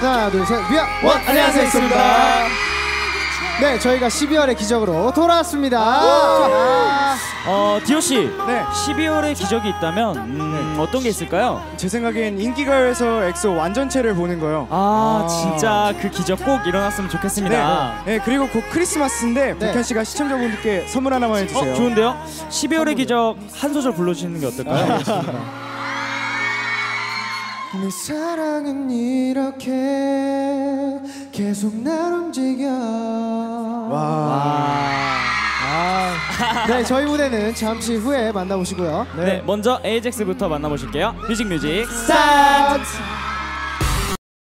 하나 둘셋 We are one, 안녕하세요, 엑소입니다. 네 저희가 12월의 기적으로 돌아왔습니다 아, 어 디오 씨, 네. 12월의 기적이 있다면 음, 어떤 게 있을까요? 제 생각엔 인기가요에서 엑소 완전체를 보는 거요. 아, 아. 진짜 그 기적 꼭 일어났으면 좋겠습니다. 네, 그리고 곧 크리스마스인데 네. 백현 씨가 시청자분들께 선물 하나만 해주세요. 어, 좋은데요? 12월의 기적 한 소절 불러주시는 게 어떨까요? 네 사랑은 이렇게 계속 날 움직여. 와. 아, 네 저희 무대는 잠시 후에 만나보시고요. 네, 먼저 A-JAX부터 만나보실게요. Music music. Start